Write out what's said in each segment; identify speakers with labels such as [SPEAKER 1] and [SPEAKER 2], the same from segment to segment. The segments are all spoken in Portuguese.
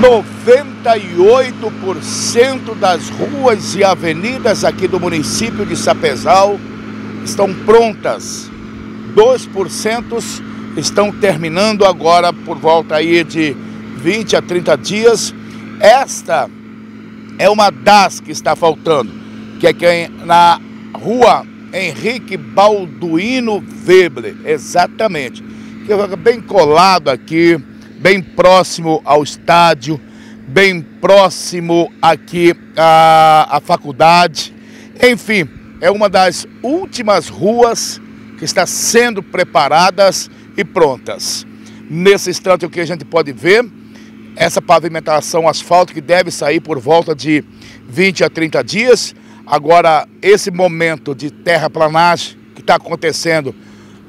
[SPEAKER 1] 98% das ruas e avenidas aqui do município de Sapezal estão prontas. 2% estão terminando agora por volta aí de 20 a 30 dias. Esta é uma das que está faltando, que é quem na rua Henrique Balduino Weber, exatamente. Que fica bem colado aqui, bem próximo ao estádio, bem próximo aqui à, à faculdade. Enfim, é uma das últimas ruas que está sendo preparadas e prontas. Nesse instante, o que a gente pode ver, essa pavimentação asfalto que deve sair por volta de 20 a 30 dias. Agora, esse momento de terraplanagem que está acontecendo,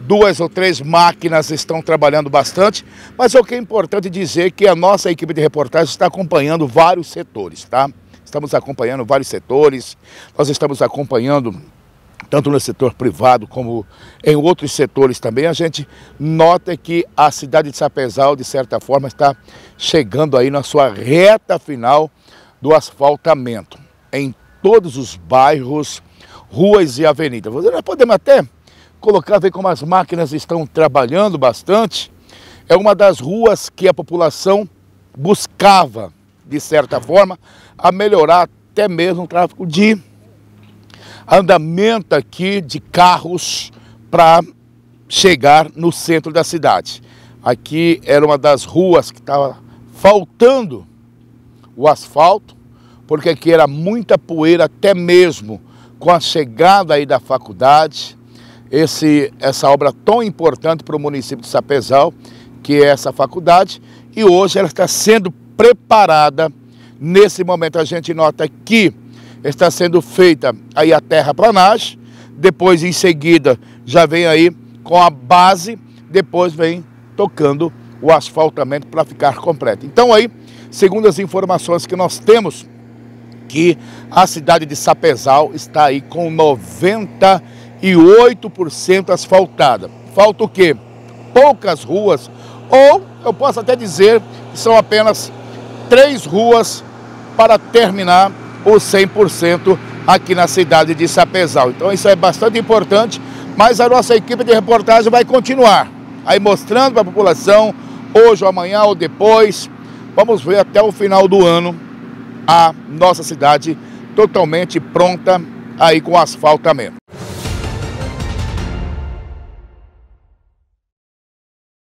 [SPEAKER 1] duas ou três máquinas estão trabalhando bastante, mas o que é importante dizer que a nossa equipe de reportagem está acompanhando vários setores, tá? Estamos acompanhando vários setores, nós estamos acompanhando tanto no setor privado como em outros setores também, a gente nota que a cidade de Sapezal, de certa forma, está chegando aí na sua reta final do asfaltamento em todos os bairros, ruas e avenidas. Nós podemos até colocar, ver como as máquinas estão trabalhando bastante. É uma das ruas que a população buscava, de certa forma, a melhorar até mesmo o tráfego de andamento aqui de carros para chegar no centro da cidade. Aqui era uma das ruas que estava faltando o asfalto, porque aqui era muita poeira, até mesmo com a chegada aí da faculdade, esse, essa obra tão importante para o município de Sapezal, que é essa faculdade, e hoje ela está sendo preparada. Nesse momento a gente nota que está sendo feita aí a terraplanagem, depois em seguida já vem aí com a base, depois vem tocando o asfaltamento para ficar completo. Então aí, segundo as informações que nós temos, que a cidade de Sapezal está aí com 98% asfaltada. Falta o quê? Poucas ruas, ou eu posso até dizer que são apenas três ruas para terminar os 100% aqui na cidade de Sapezal. Então isso é bastante importante, mas a nossa equipe de reportagem vai continuar aí mostrando para a população, hoje ou amanhã ou depois, vamos ver até o final do ano a nossa cidade totalmente pronta aí com asfaltamento.